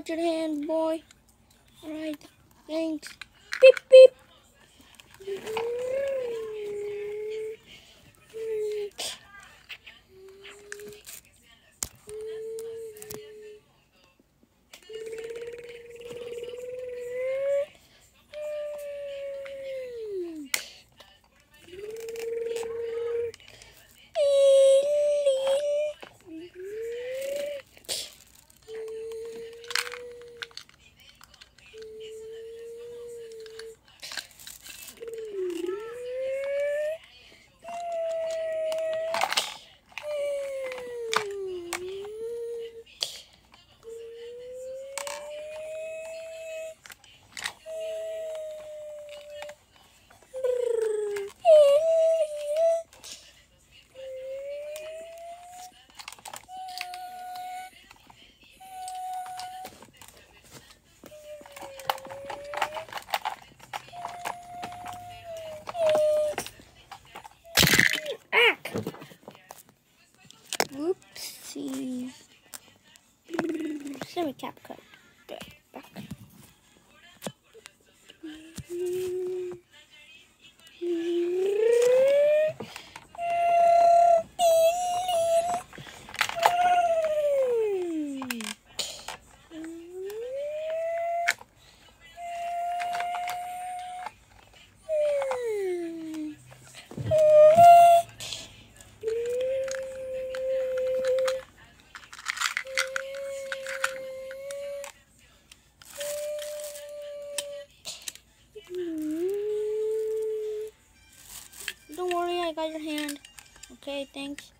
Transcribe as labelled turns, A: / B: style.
A: got your hand, boy. Alright, thanks. Semi cap cut. Good. Back. Okay, thanks.